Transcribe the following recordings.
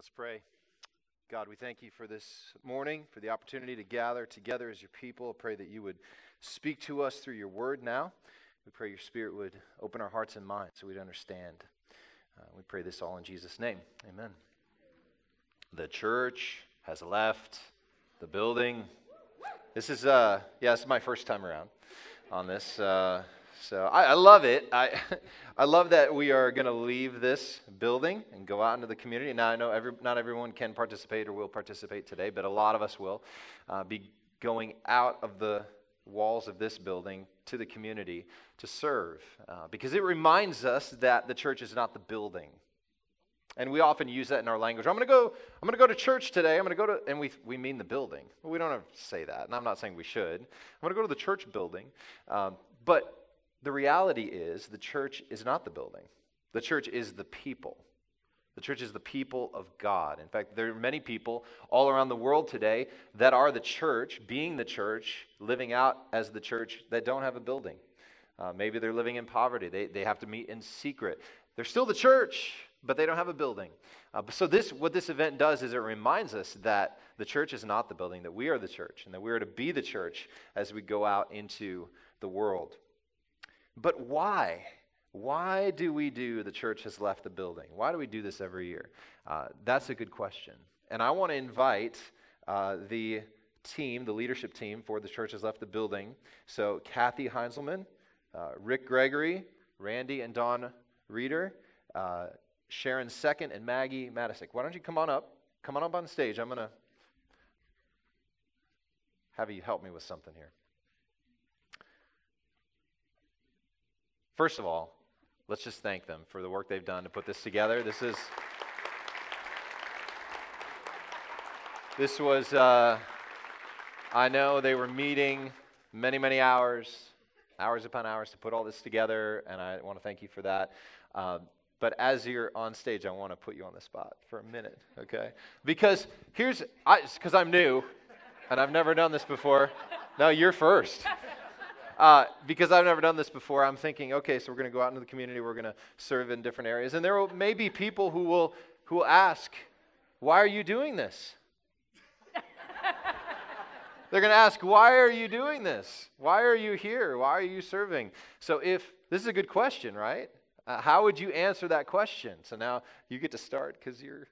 Let's pray. God, we thank you for this morning, for the opportunity to gather together as your people. I pray that you would speak to us through your word now. We pray your spirit would open our hearts and minds so we'd understand. Uh, we pray this all in Jesus' name. Amen. The church has left the building. This is, uh, yeah, this is my first time around on this. Uh, so I, I, love it. I, I love that we are going to leave this building and go out into the community. Now, I know every, not everyone can participate or will participate today, but a lot of us will uh, be going out of the walls of this building to the community to serve uh, because it reminds us that the church is not the building. And we often use that in our language. I'm going to go. I'm going to go to church today. I'm going to go to, and we we mean the building. We don't have to say that, and I'm not saying we should. I'm going to go to the church building, um, but the reality is, the church is not the building, the church is the people. The church is the people of God. In fact, there are many people all around the world today that are the church, being the church, living out as the church that don't have a building. Uh, maybe they're living in poverty. They, they have to meet in secret. They're still the church, but they don't have a building. Uh, so this, what this event does is it reminds us that the church is not the building, that we are the church, and that we are to be the church as we go out into the world. But why? Why do we do the church has left the building? Why do we do this every year? Uh, that's a good question. And I want to invite uh, the team, the leadership team for the church has left the building. So Kathy Heinzelman, uh, Rick Gregory, Randy and Dawn Reeder, uh, Sharon Second, and Maggie Matisick. Why don't you come on up? Come on up on stage. I'm going to have you help me with something here. First of all, let's just thank them for the work they've done to put this together. This is. This was, uh, I know they were meeting many, many hours, hours upon hours to put all this together, and I want to thank you for that. Um, but as you're on stage, I want to put you on the spot for a minute, okay? Because here's, because I'm new, and I've never done this before. No, you're first. Uh, because I've never done this before, I'm thinking, okay, so we're going to go out into the community, we're going to serve in different areas, and there will, may be people who will who will ask, "Why are you doing this?" They're going to ask, "Why are you doing this? Why are you here? Why are you serving?" So, if this is a good question, right? Uh, how would you answer that question? So now you get to start because you're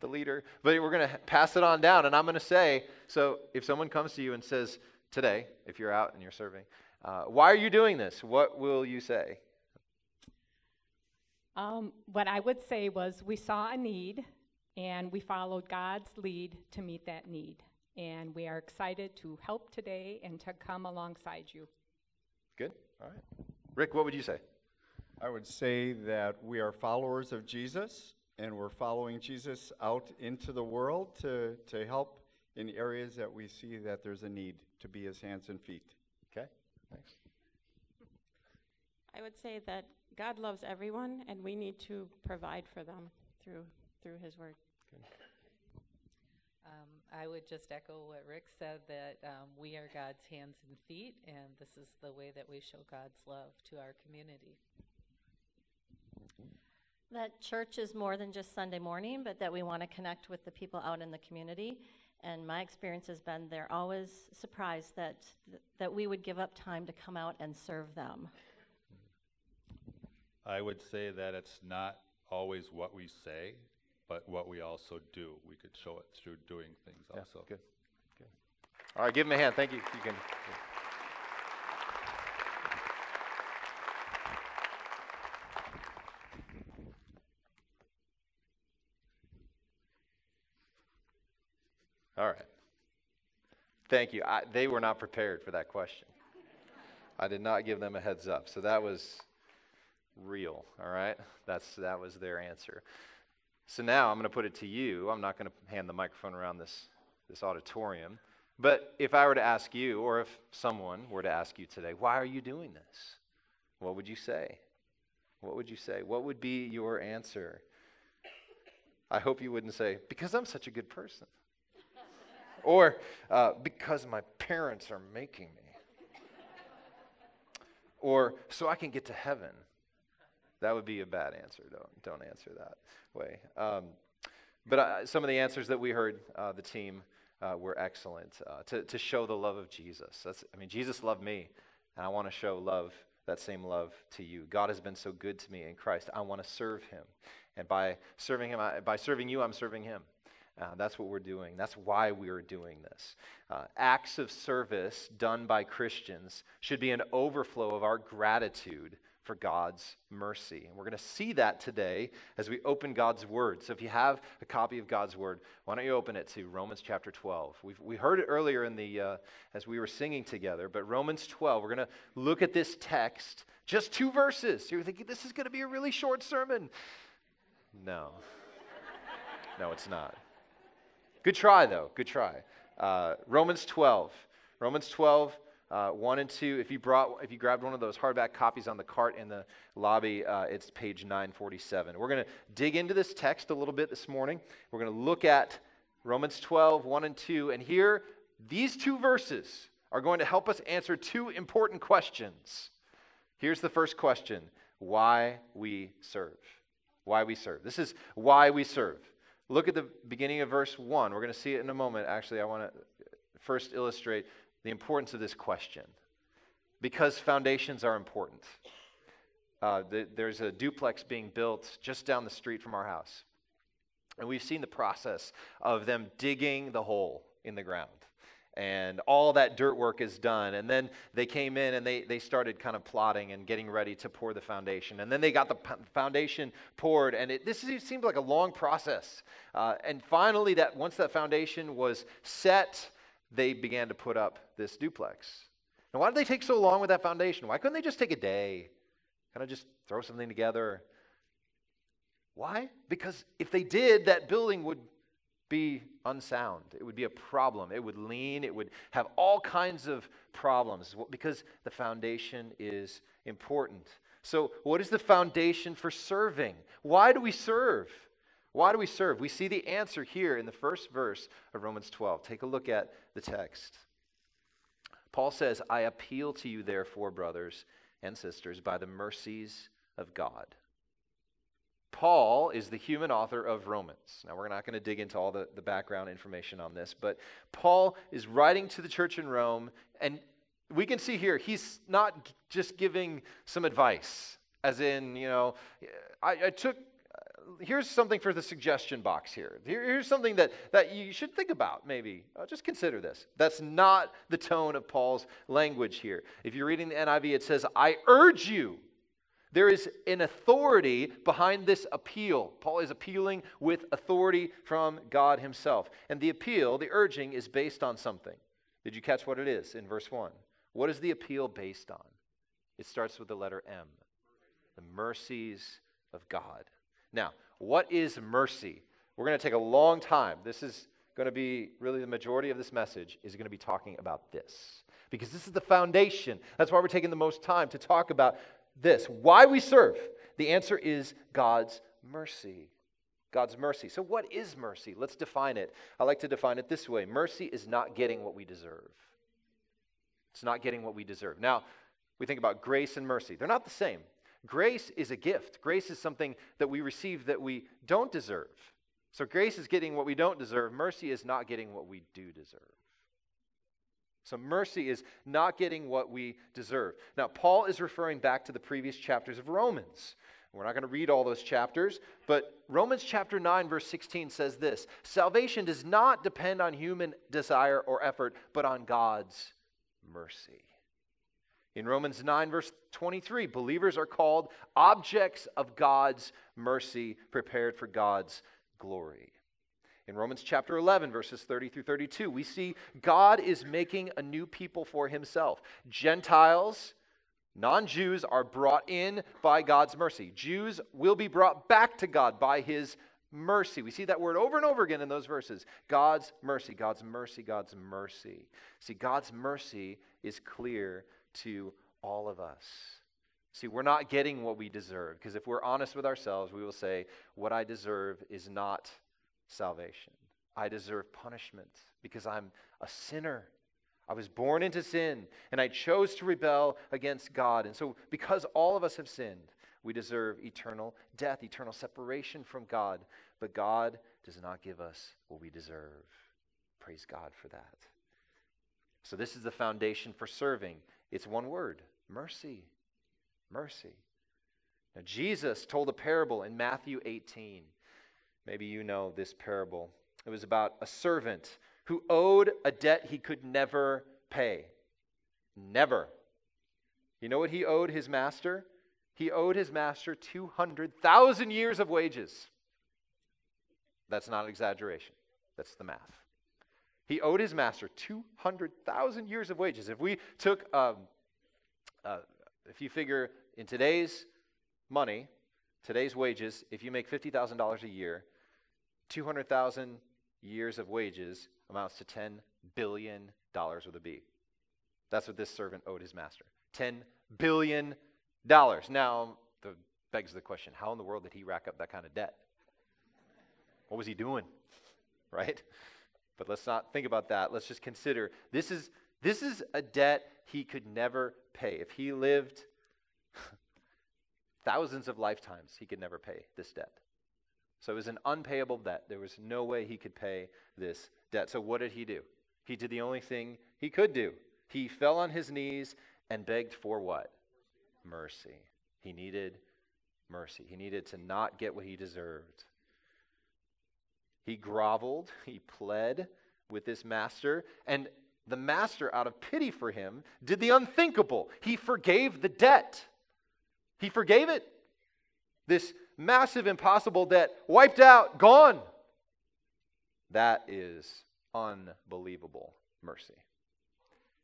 the leader. But we're going to pass it on down, and I'm going to say, so if someone comes to you and says today, if you're out and you're serving, uh, why are you doing this? What will you say? Um, what I would say was we saw a need and we followed God's lead to meet that need. And we are excited to help today and to come alongside you. Good. All right. Rick, what would you say? I would say that we are followers of Jesus and we're following Jesus out into the world to, to help in areas that we see that there's a need to be his hands and feet. Okay. Thanks. I would say that God loves everyone, and we need to provide for them through through His Word. Um, I would just echo what Rick said that um, we are God's hands and feet, and this is the way that we show God's love to our community. That church is more than just Sunday morning, but that we want to connect with the people out in the community and my experience has been they're always surprised that that we would give up time to come out and serve them. I would say that it's not always what we say, but what we also do. We could show it through doing things yeah, also. Good. Good. All right, give him a hand. Thank you. You can. All right. Thank you. I, they were not prepared for that question. I did not give them a heads up. So that was real, all right? That's that was their answer. So now I'm going to put it to you. I'm not going to hand the microphone around this this auditorium. But if I were to ask you or if someone were to ask you today, why are you doing this? What would you say? What would you say? What would be your answer? I hope you wouldn't say because I'm such a good person or uh, because my parents are making me, or so I can get to heaven. That would be a bad answer. Don't don't answer that way. Um, But uh, some of the answers that we heard, uh, the team, uh, were excellent. Uh, to, to show the love of Jesus. That's, I mean, Jesus loved me, and I want to show love, that same love to you. God has been so good to me in Christ. I want to serve him. And by serving him, I, by serving you, I'm serving him. Uh, that's what we're doing. That's why we are doing this. Uh, acts of service done by Christians should be an overflow of our gratitude for God's mercy. And we're going to see that today as we open God's Word. So if you have a copy of God's Word, why don't you open it to Romans chapter 12? We've, we heard it earlier in the, uh, as we were singing together, but Romans 12, we're going to look at this text, just two verses. You're thinking, this is going to be a really short sermon. No. No, it's not. Good try, though. Good try. Uh, Romans 12. Romans 12, uh, 1 and 2. If you, brought, if you grabbed one of those hardback copies on the cart in the lobby, uh, it's page 947. We're going to dig into this text a little bit this morning. We're going to look at Romans 12, 1 and 2. And here, these two verses are going to help us answer two important questions. Here's the first question why we serve. Why we serve. This is why we serve. Look at the beginning of verse 1. We're going to see it in a moment. Actually, I want to first illustrate the importance of this question because foundations are important. Uh, the, there's a duplex being built just down the street from our house. And we've seen the process of them digging the hole in the ground and all that dirt work is done. And then they came in and they, they started kind of plotting and getting ready to pour the foundation. And then they got the foundation poured, and it, this seemed like a long process. Uh, and finally, that once that foundation was set, they began to put up this duplex. Now, why did they take so long with that foundation? Why couldn't they just take a day? Kind of just throw something together? Why? Because if they did, that building would be unsound. It would be a problem. It would lean. It would have all kinds of problems because the foundation is important. So, what is the foundation for serving? Why do we serve? Why do we serve? We see the answer here in the first verse of Romans 12. Take a look at the text. Paul says, I appeal to you, therefore, brothers and sisters, by the mercies of God Paul is the human author of Romans. Now, we're not going to dig into all the, the background information on this, but Paul is writing to the church in Rome, and we can see here, he's not just giving some advice, as in, you know, I, I took, here's something for the suggestion box here. here. Here's something that, that you should think about, maybe. Uh, just consider this. That's not the tone of Paul's language here. If you're reading the NIV, it says, I urge you there is an authority behind this appeal. Paul is appealing with authority from God himself. And the appeal, the urging, is based on something. Did you catch what it is in verse 1? What is the appeal based on? It starts with the letter M the mercies of God. Now, what is mercy? We're going to take a long time. This is going to be really the majority of this message is going to be talking about this because this is the foundation. That's why we're taking the most time to talk about this why we serve? The answer is God's mercy. God's mercy. So, what is mercy? Let's define it. I like to define it this way mercy is not getting what we deserve. It's not getting what we deserve. Now, we think about grace and mercy, they're not the same. Grace is a gift, grace is something that we receive that we don't deserve. So, grace is getting what we don't deserve, mercy is not getting what we do deserve. So, mercy is not getting what we deserve. Now, Paul is referring back to the previous chapters of Romans. We're not going to read all those chapters, but Romans chapter 9, verse 16 says this Salvation does not depend on human desire or effort, but on God's mercy. In Romans 9, verse 23, believers are called objects of God's mercy, prepared for God's glory. In Romans chapter 11, verses 30 through 32, we see God is making a new people for himself. Gentiles, non Jews, are brought in by God's mercy. Jews will be brought back to God by his mercy. We see that word over and over again in those verses God's mercy, God's mercy, God's mercy. See, God's mercy is clear to all of us. See, we're not getting what we deserve because if we're honest with ourselves, we will say, What I deserve is not salvation. I deserve punishment because I'm a sinner. I was born into sin and I chose to rebel against God. And so, because all of us have sinned, We deserve eternal death, eternal separation from God. But God does not give us what we deserve. Praise God for that. So, this is the foundation for serving. It's one word mercy. Mercy. Now, Jesus told a parable in Matthew 18. Maybe you know this parable. It was about a servant who owed a debt he could never pay. Never. You know what he owed his master? He owed his master 200,000 years of wages. That's not an exaggeration, that's the math. He owed his master 200,000 years of wages. If we took, um, uh, if you figure in today's money, today's wages, if you make $50,000 a year, 200,000 years of wages amounts to $10 billion with a B. That's what this servant owed his master. $10 billion. Now, the, begs the question how in the world did he rack up that kind of debt? What was he doing? Right? But let's not think about that. Let's just consider this is, this is a debt he could never pay. If he lived thousands of lifetimes, he could never pay this debt. So it was an unpayable debt. There was no way he could pay this debt. So what did he do? He did the only thing he could do. He fell on his knees and begged for what? Mercy. He needed mercy. He needed to not get what he deserved. He groveled, he pled with this master, and the master, out of pity for him, did the unthinkable. He forgave the debt. He forgave it. This massive, impossible debt wiped out, gone. That is unbelievable mercy.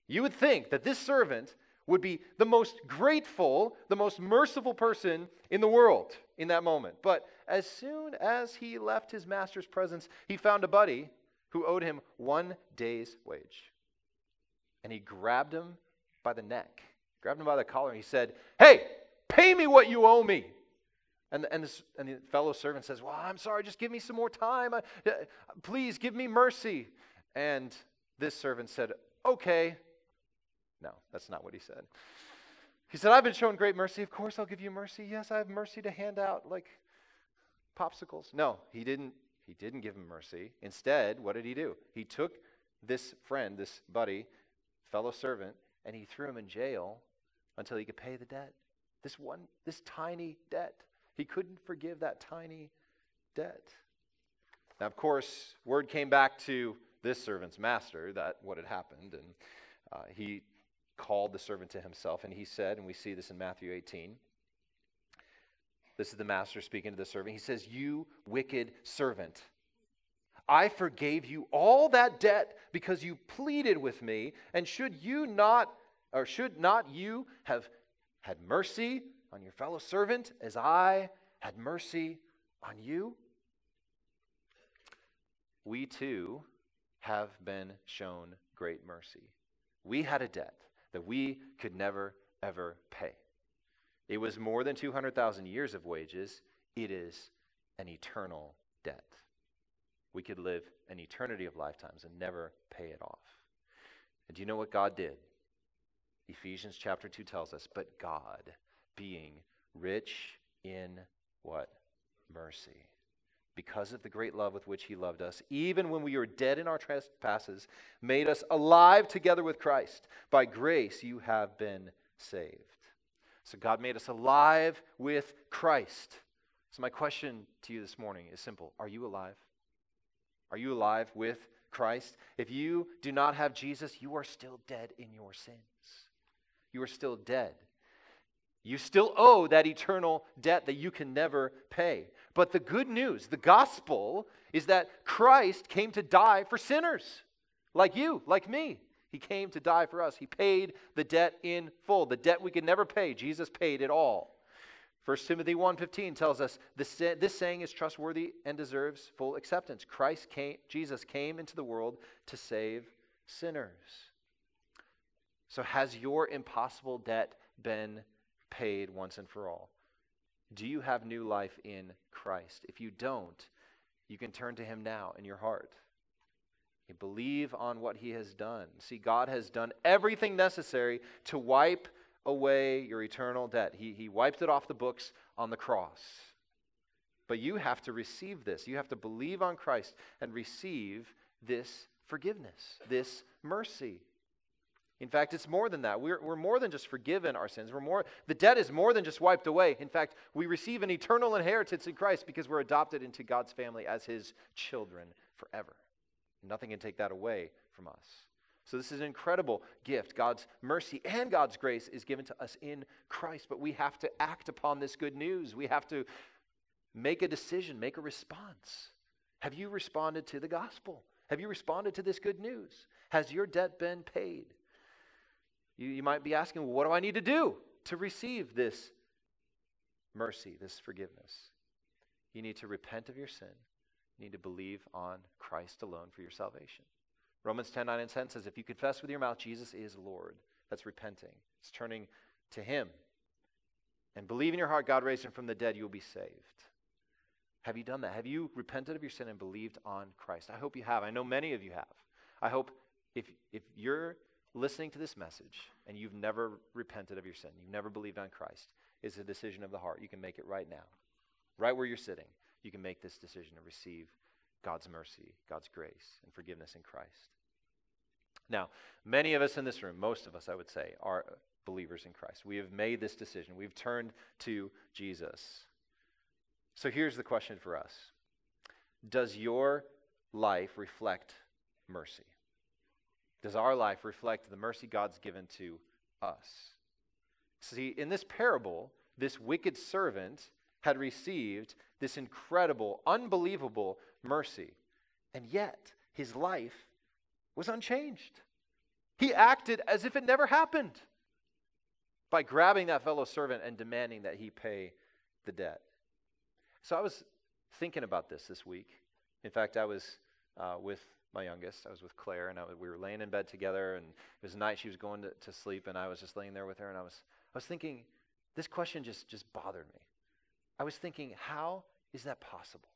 You would think that this servant would be the most grateful, the most merciful person in the world in that moment. But as soon as he left his master's presence, he found a buddy who owed him one day's wage. And he grabbed him by the neck, grabbed him by the collar, and he said, Hey, pay me what you owe me. And, and, this, and the fellow servant says, Well, I'm sorry, just give me some more time. Uh, please give me mercy. And this servant said, Okay, no, that's not what he said. He said, I've been shown great mercy. Of course, I'll give you mercy. Yes, I have mercy to hand out like popsicles. No, he didn't. He didn't give him mercy. Instead, what did he do? He took this friend, this buddy, fellow servant, and he threw him in jail until he could pay the debt. This one, this tiny debt. He couldn't forgive that tiny debt. Now, of course, word came back to this servant's master that what had happened, and uh, he called the servant to himself, and he said, and we see this in Matthew 18. This is the master speaking to the servant. He says, You wicked servant, I forgave you all that debt because you pleaded with me, and should you not, or should not you have had mercy on your fellow servant as I had mercy on you? We too have been shown great mercy. We had a debt that we could never, ever pay. It was more than 200,000 years of wages. It is an eternal debt. We could live an eternity of lifetimes and never pay it off. And do you know what God did? Ephesians chapter 2 tells us, but God, being rich in what? Mercy because of the great love with which he loved us, even when we were dead in our trespasses, made us alive together with Christ. By grace you have been saved. So God made us alive with Christ. So my question to you this morning is simple Are you alive? Are you alive with Christ? If you do not have Jesus, you are still dead in your sins. You are still dead. You still owe that eternal debt that you can never pay. But the good news, the gospel, is that Christ came to die for sinners like you, like me. He came to die for us. He paid the debt in full. The debt we could never pay, Jesus paid it all. 1 Timothy 1:15 tells us this, this saying is trustworthy and deserves full acceptance. Christ came, Jesus came into the world to save sinners. So has your impossible debt been paid once and for all? Do you have new life in Christ? If you don't, you can turn to Him now in your heart. You believe on what He has done. See, God has done everything necessary to wipe away your eternal debt. He, he wiped it off the books on the cross. But you have to receive this. You have to believe on Christ and receive this forgiveness, this mercy. In fact, it's more than that. We're, we're more than just forgiven our sins. We're more, the debt is more than just wiped away. In fact, we receive an eternal inheritance in Christ because we're adopted into God's family as his children forever. Nothing can take that away from us. So, this is an incredible gift. God's mercy and God's grace is given to us in Christ, but we have to act upon this good news. We have to make a decision, make a response. Have you responded to the gospel? Have you responded to this good news? Has your debt been paid? You, you might be asking, well, what do I need to do to receive this mercy, this forgiveness? You need to repent of your sin. You need to believe on Christ alone for your salvation. Romans 10 9 and 10 says, If you confess with your mouth Jesus is Lord, that's repenting. It's turning to Him. And believe in your heart God raised Him from the dead, you will be saved. Have you done that? Have you repented of your sin and believed on Christ? I hope you have. I know many of you have. I hope if, if you're listening to this message and you've never repented of your sin, you've never believed on Christ, it's a decision of the heart. You can make it right now. Right where you're sitting, you can make this decision to receive God's mercy, God's grace, and forgiveness in Christ. Now, many of us in this room, most of us, I would say, are believers in Christ. We have made this decision. We've turned to Jesus. So here's the question for us Does your life reflect mercy? Does our life reflect the mercy God's given to us? See, in this parable, this wicked servant had received this incredible, unbelievable mercy, and yet his life was unchanged. He acted as if it never happened by grabbing that fellow servant and demanding that he pay the debt. So I was thinking about this this week. In fact, I was uh, with my youngest. I was with Claire, and we were laying in bed together, and it was night. She was going to, to sleep, and I was just laying there with her, and I was, I was thinking, this question just, just bothered me. I was thinking, how is that possible?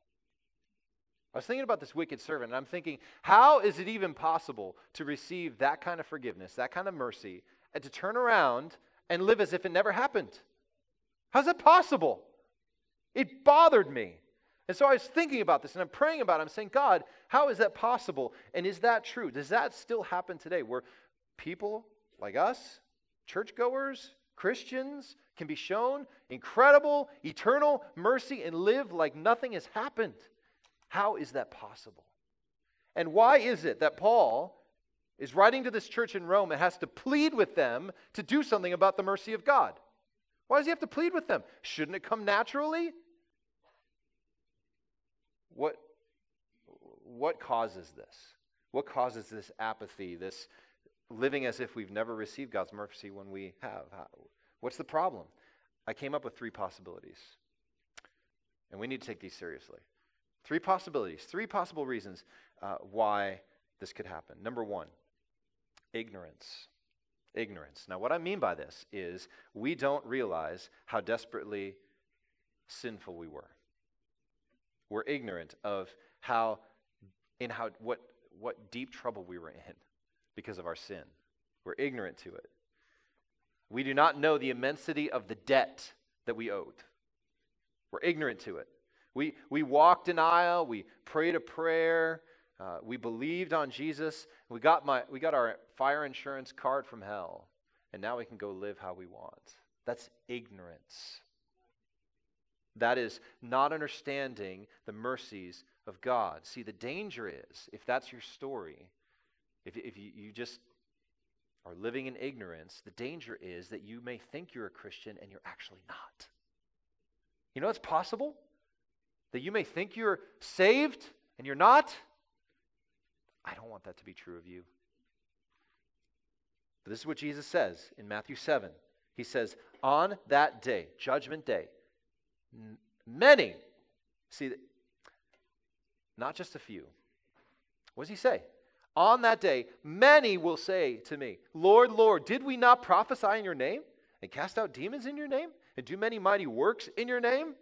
I was thinking about this wicked servant, and I'm thinking, how is it even possible to receive that kind of forgiveness, that kind of mercy, and to turn around and live as if it never happened? How's that possible? It bothered me. And so I was thinking about this and I'm praying about it. I'm saying, God, how is that possible? And is that true? Does that still happen today where people like us, churchgoers, Christians, can be shown incredible, eternal mercy and live like nothing has happened? How is that possible? And why is it that Paul is writing to this church in Rome and has to plead with them to do something about the mercy of God? Why does he have to plead with them? Shouldn't it come naturally? What, what causes this? What causes this apathy, this living as if we've never received God's mercy when we have? What's the problem? I came up with three possibilities. And we need to take these seriously. Three possibilities, three possible reasons uh, why this could happen. Number one, ignorance. Ignorance. Now, what I mean by this is we don't realize how desperately sinful we were we're ignorant of how in how what what deep trouble we were in because of our sin. We're ignorant to it. We do not know the immensity of the debt that we owed. We're ignorant to it. We, we walked an aisle, we prayed a prayer, uh, we believed on Jesus, we got, my, we got our fire insurance card from hell, and now we can go live how we want. That's ignorance. That is not understanding the mercies of God. See, the danger is, if that's your story, if, if you, you just are living in ignorance, the danger is that you may think you're a Christian and you're actually not. You know it's possible? That you may think you're saved and you're not? I don't want that to be true of you. But this is what Jesus says in Matthew 7. He says, On that day, judgment day, Many. See, not just a few. What does he say? On that day, many will say to me, Lord, Lord, did we not prophesy in your name and cast out demons in your name and do many mighty works in your name?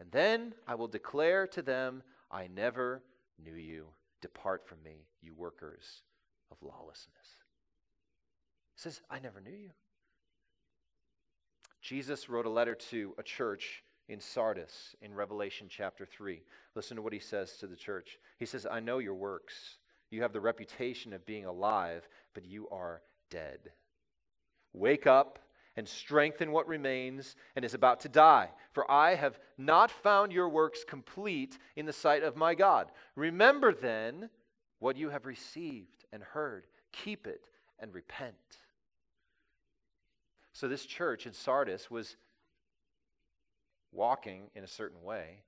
And then I will declare to them, I never knew you. Depart from me, you workers of lawlessness. He says, I never knew you. Jesus wrote a letter to a church in Sardis in Revelation chapter 3. Listen to what he says to the church. He says, I know your works. You have the reputation of being alive, but you are dead. Wake up and strengthen what remains and is about to die. For I have not found your works complete in the sight of my God. Remember then what you have received and heard, keep it and repent. So, this church in Sardis was walking in a certain way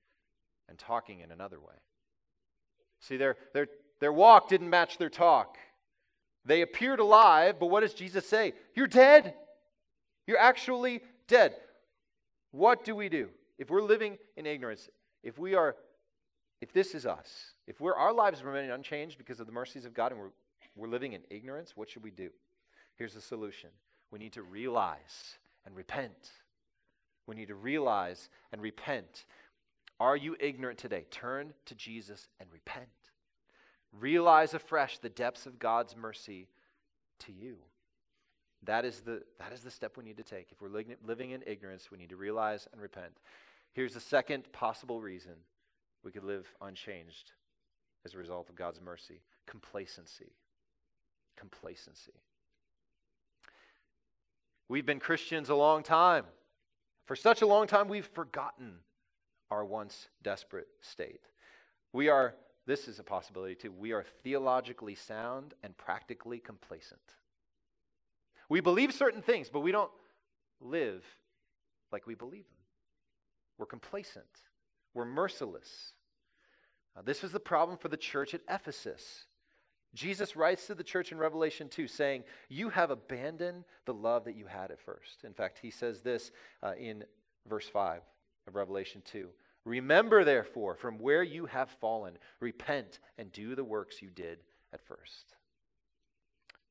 and talking in another way. See, their, their, their walk didn't match their talk. They appeared alive, but what does Jesus say? You're dead. You're actually dead. What do we do? If we're living in ignorance, if we are, if this is us, if we're, our lives remain unchanged because of the mercies of God and we're, we're living in ignorance, what should we do? Here's the solution we need to realize and repent. We need to realize and repent. Are you ignorant today? Turn to Jesus and repent. Realize afresh the depths of God's mercy to you. That is the, that is the step we need to take. If we're li- living in ignorance, we need to realize and repent. Here's the second possible reason we could live unchanged as a result of God's mercy complacency. Complacency. We've been Christians a long time. For such a long time, we've forgotten our once desperate state. We are, this is a possibility too, we are theologically sound and practically complacent. We believe certain things, but we don't live like we believe them. We're complacent, we're merciless. Uh, this was the problem for the church at Ephesus. Jesus writes to the church in Revelation 2 saying, You have abandoned the love that you had at first. In fact, he says this uh, in verse 5 of Revelation 2 Remember, therefore, from where you have fallen, repent and do the works you did at first.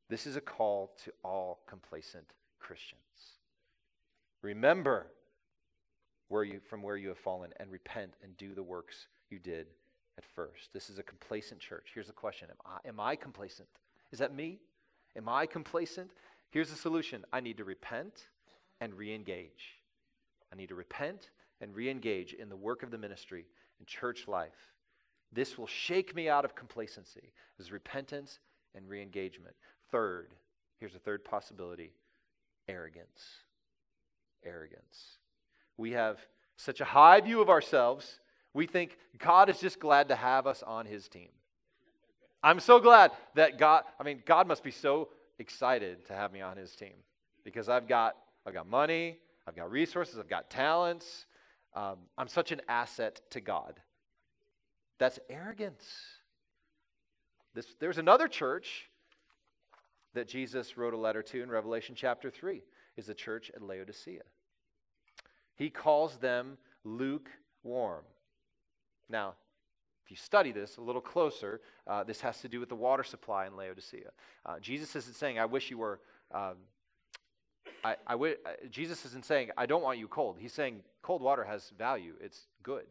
This is a call to all complacent Christians. Remember where you, from where you have fallen and repent and do the works you did at first. This is a complacent church. Here's the question Am I, am I complacent? Is that me? Am I complacent? Here's the solution I need to repent and re engage. I need to repent and re engage in the work of the ministry and church life. This will shake me out of complacency is repentance and re engagement. Third, here's a third possibility arrogance. Arrogance. We have such a high view of ourselves, we think God is just glad to have us on his team. I'm so glad that God, I mean, God must be so excited to have me on his team because I've got, I've got money, I've got resources, I've got talents. Um, I'm such an asset to God. That's arrogance. This, there's another church that Jesus wrote a letter to in Revelation chapter 3 is the church at Laodicea. He calls them lukewarm. Now, if you study this a little closer, uh, this has to do with the water supply in Laodicea. Uh, Jesus isn't saying, I wish you were. Um, I, I w- uh, Jesus isn't saying, I don't want you cold. He's saying, cold water has value. It's good.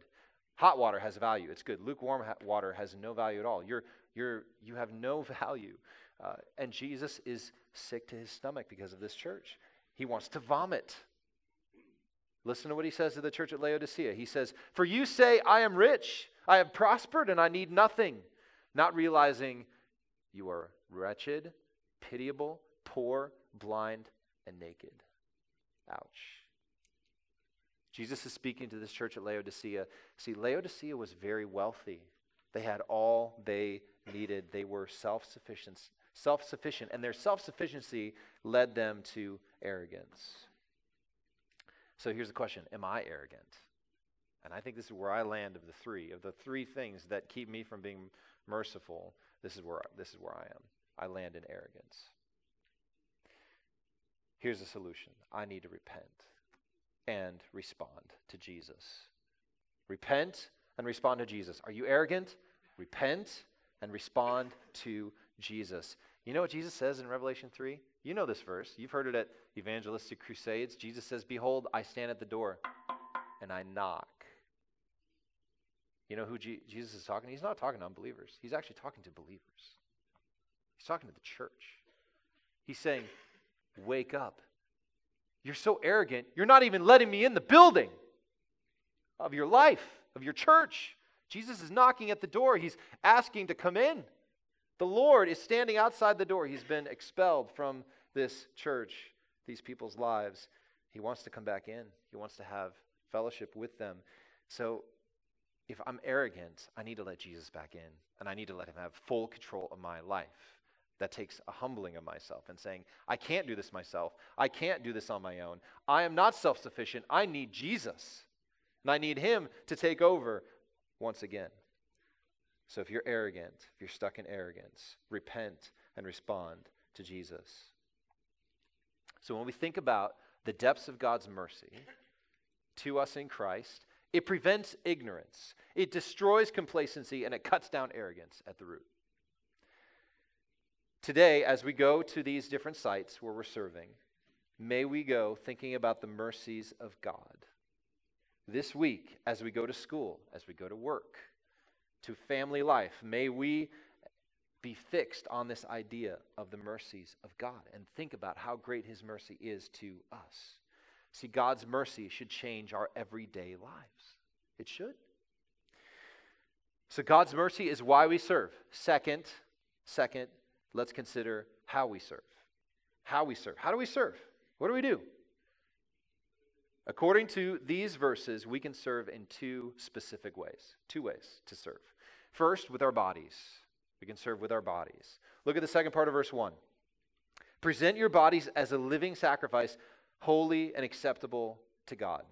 Hot water has value. It's good. Lukewarm ha- water has no value at all. You're, you're, you have no value. Uh, and Jesus is sick to his stomach because of this church. He wants to vomit. Listen to what he says to the church at Laodicea. He says, For you say, I am rich, I have prospered, and I need nothing, not realizing you are wretched, pitiable, poor, blind, and naked. Ouch. Jesus is speaking to this church at Laodicea. See, Laodicea was very wealthy. They had all they needed. They were self-sufficient, self-sufficient, and their self-sufficiency led them to arrogance. So here's the question: Am I arrogant? And I think this is where I land of the three of the three things that keep me from being merciful. This is where this is where I am. I land in arrogance. Here's the solution: I need to repent and respond to Jesus. Repent and respond to Jesus. Are you arrogant? Repent and respond to Jesus. You know what Jesus says in Revelation 3? You know this verse. You've heard it at evangelistic crusades. Jesus says, Behold, I stand at the door and I knock. You know who G- Jesus is talking to? He's not talking to unbelievers, he's actually talking to believers. He's talking to the church. He's saying, Wake up. You're so arrogant, you're not even letting me in the building of your life, of your church. Jesus is knocking at the door, he's asking to come in. The Lord is standing outside the door. He's been expelled from this church, these people's lives. He wants to come back in, he wants to have fellowship with them. So if I'm arrogant, I need to let Jesus back in, and I need to let him have full control of my life. That takes a humbling of myself and saying, I can't do this myself. I can't do this on my own. I am not self sufficient. I need Jesus. And I need him to take over once again. So if you're arrogant, if you're stuck in arrogance, repent and respond to Jesus. So when we think about the depths of God's mercy to us in Christ, it prevents ignorance, it destroys complacency, and it cuts down arrogance at the root. Today, as we go to these different sites where we're serving, may we go thinking about the mercies of God. This week, as we go to school, as we go to work, to family life, may we be fixed on this idea of the mercies of God and think about how great His mercy is to us. See, God's mercy should change our everyday lives. It should. So God's mercy is why we serve. Second, second, let's consider how we serve. How we serve. How do we serve? What do we do? According to these verses, we can serve in two specific ways. Two ways to serve. First, with our bodies. We can serve with our bodies. Look at the second part of verse 1. Present your bodies as a living sacrifice, holy and acceptable to God.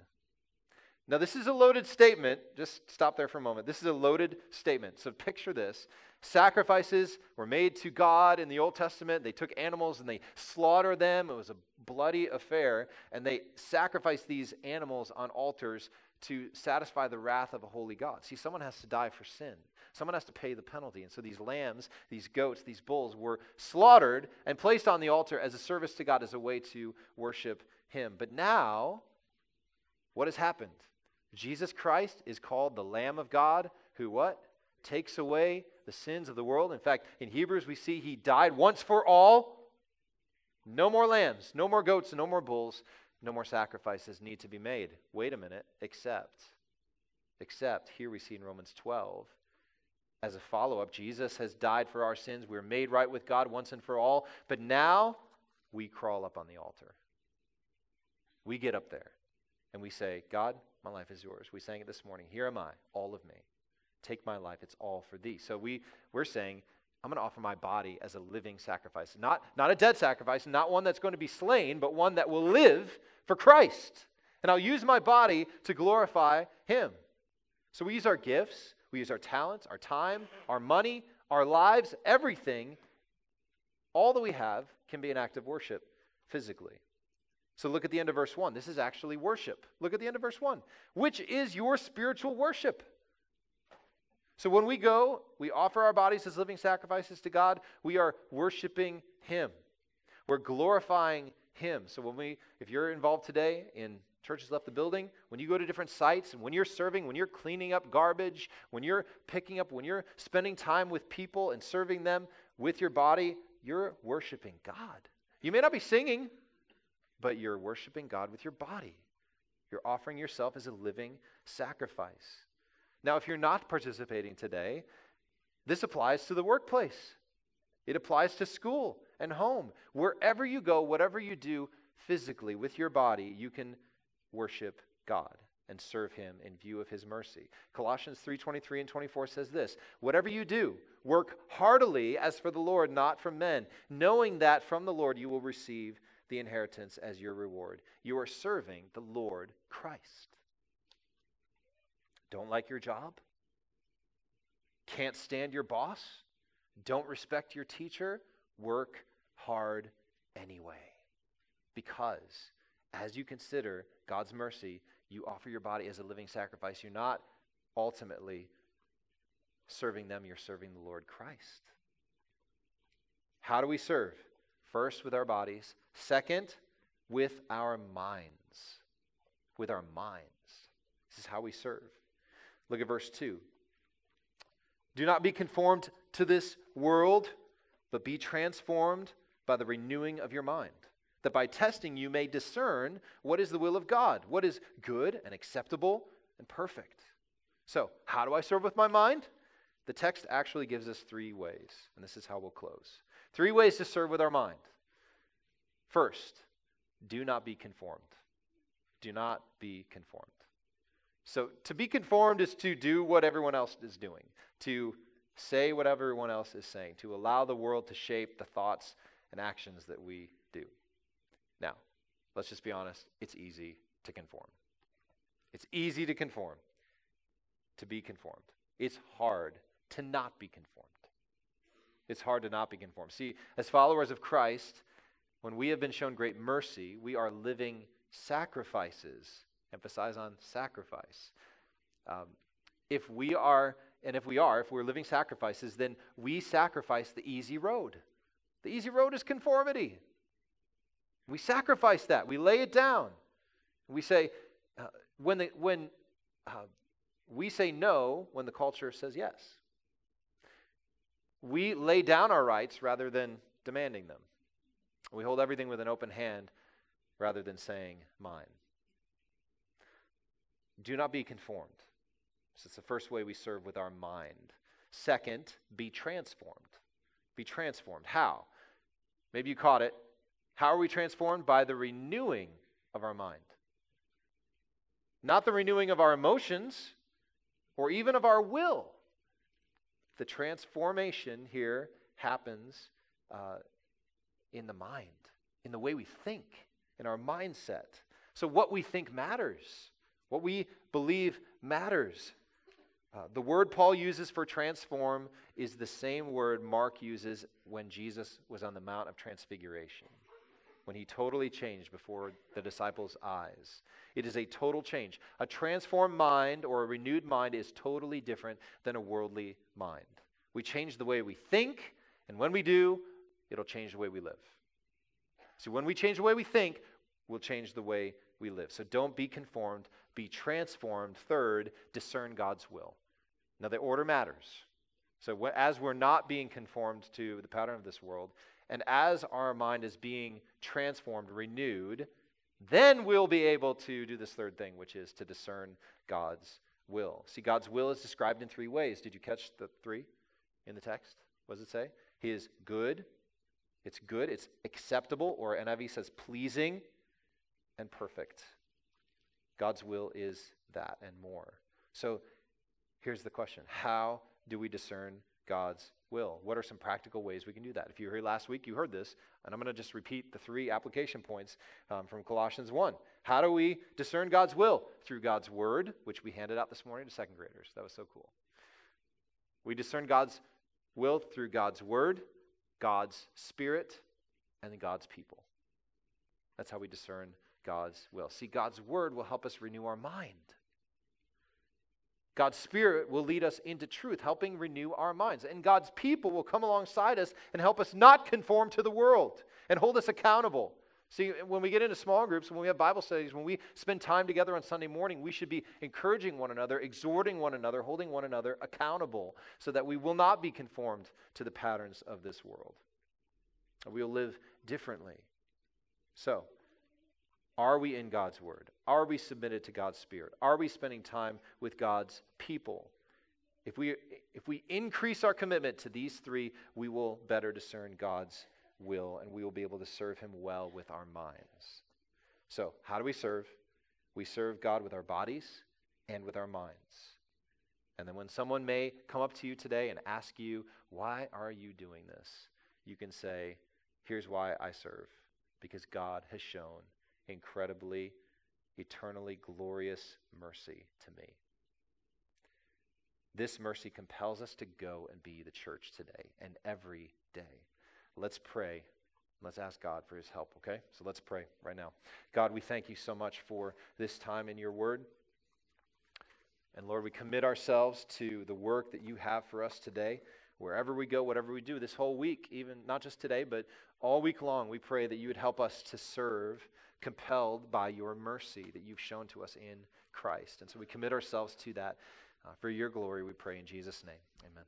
Now, this is a loaded statement. Just stop there for a moment. This is a loaded statement. So, picture this. Sacrifices were made to God in the Old Testament. They took animals and they slaughtered them. It was a bloody affair. And they sacrificed these animals on altars to satisfy the wrath of a holy God. See, someone has to die for sin, someone has to pay the penalty. And so, these lambs, these goats, these bulls were slaughtered and placed on the altar as a service to God, as a way to worship Him. But now, what has happened? Jesus Christ is called the Lamb of God who what? Takes away the sins of the world. In fact, in Hebrews we see he died once for all. No more lambs, no more goats, no more bulls, no more sacrifices need to be made. Wait a minute, except except here we see in Romans 12 as a follow-up Jesus has died for our sins. We're made right with God once and for all, but now we crawl up on the altar. We get up there and we say, God, my life is yours. We sang it this morning. Here am I, all of me. Take my life. It's all for thee. So we, we're saying, I'm going to offer my body as a living sacrifice. Not, not a dead sacrifice, not one that's going to be slain, but one that will live for Christ. And I'll use my body to glorify him. So we use our gifts, we use our talents, our time, our money, our lives, everything. All that we have can be an act of worship physically. So look at the end of verse 1. This is actually worship. Look at the end of verse 1. Which is your spiritual worship? So when we go, we offer our bodies as living sacrifices to God, we are worshiping Him. We're glorifying Him. So when we, if you're involved today in churches left the building, when you go to different sites and when you're serving, when you're cleaning up garbage, when you're picking up, when you're spending time with people and serving them with your body, you're worshiping God. You may not be singing, but you're worshiping God with your body. You're offering yourself as a living sacrifice. Now, if you're not participating today, this applies to the workplace. It applies to school and home. Wherever you go, whatever you do physically with your body, you can worship God and serve him in view of his mercy. Colossians 3:23 and 24 says this, "Whatever you do, work heartily as for the Lord, not for men, knowing that from the Lord you will receive the inheritance as your reward. You are serving the Lord Christ. Don't like your job? Can't stand your boss? Don't respect your teacher? Work hard anyway. Because as you consider God's mercy, you offer your body as a living sacrifice. You're not ultimately serving them, you're serving the Lord Christ. How do we serve? First, with our bodies. Second, with our minds. With our minds. This is how we serve. Look at verse 2. Do not be conformed to this world, but be transformed by the renewing of your mind. That by testing you may discern what is the will of God, what is good and acceptable and perfect. So, how do I serve with my mind? The text actually gives us three ways, and this is how we'll close. Three ways to serve with our mind. First, do not be conformed. Do not be conformed. So, to be conformed is to do what everyone else is doing, to say what everyone else is saying, to allow the world to shape the thoughts and actions that we. Now, let's just be honest, it's easy to conform. It's easy to conform, to be conformed. It's hard to not be conformed. It's hard to not be conformed. See, as followers of Christ, when we have been shown great mercy, we are living sacrifices. Emphasize on sacrifice. Um, if we are, and if we are, if we're living sacrifices, then we sacrifice the easy road. The easy road is conformity. We sacrifice that. We lay it down. We say, uh, when, the, when uh, we say no when the culture says yes. We lay down our rights rather than demanding them. We hold everything with an open hand rather than saying mine. Do not be conformed. So it's the first way we serve with our mind. Second, be transformed. Be transformed. How? Maybe you caught it. How are we transformed? By the renewing of our mind. Not the renewing of our emotions or even of our will. The transformation here happens uh, in the mind, in the way we think, in our mindset. So, what we think matters, what we believe matters. Uh, the word Paul uses for transform is the same word Mark uses when Jesus was on the Mount of Transfiguration, when he totally changed before the disciples' eyes. It is a total change. A transformed mind or a renewed mind is totally different than a worldly mind. We change the way we think, and when we do, it'll change the way we live. See, when we change the way we think, we'll change the way we live. So don't be conformed, be transformed. Third, discern God's will. Now, the order matters. So, as we're not being conformed to the pattern of this world, and as our mind is being transformed, renewed, then we'll be able to do this third thing, which is to discern God's will. See, God's will is described in three ways. Did you catch the three in the text? What does it say? He is good, it's good, it's acceptable, or NIV says pleasing, and perfect. God's will is that and more. So here's the question How do we discern God's will? What are some practical ways we can do that? If you were here last week, you heard this, and I'm going to just repeat the three application points um, from Colossians 1. How do we discern God's will? Through God's word, which we handed out this morning to second graders. That was so cool. We discern God's will through God's word, God's spirit, and God's people. That's how we discern God's will. See, God's word will help us renew our mind. God's Spirit will lead us into truth, helping renew our minds. And God's people will come alongside us and help us not conform to the world and hold us accountable. See, when we get into small groups, when we have Bible studies, when we spend time together on Sunday morning, we should be encouraging one another, exhorting one another, holding one another accountable so that we will not be conformed to the patterns of this world. We will live differently. So, are we in God's Word? Are we submitted to God's Spirit? Are we spending time with God's people? If we, if we increase our commitment to these three, we will better discern God's will and we will be able to serve Him well with our minds. So, how do we serve? We serve God with our bodies and with our minds. And then when someone may come up to you today and ask you, Why are you doing this? you can say, Here's why I serve. Because God has shown incredibly, eternally glorious mercy to me. This mercy compels us to go and be the church today and every day. Let's pray. Let's ask God for his help, okay? So let's pray right now. God, we thank you so much for this time in your word. And Lord, we commit ourselves to the work that you have for us today. Wherever we go, whatever we do this whole week, even not just today, but all week long, we pray that you would help us to serve compelled by your mercy that you've shown to us in Christ. And so we commit ourselves to that. Uh, for your glory, we pray in Jesus' name. Amen.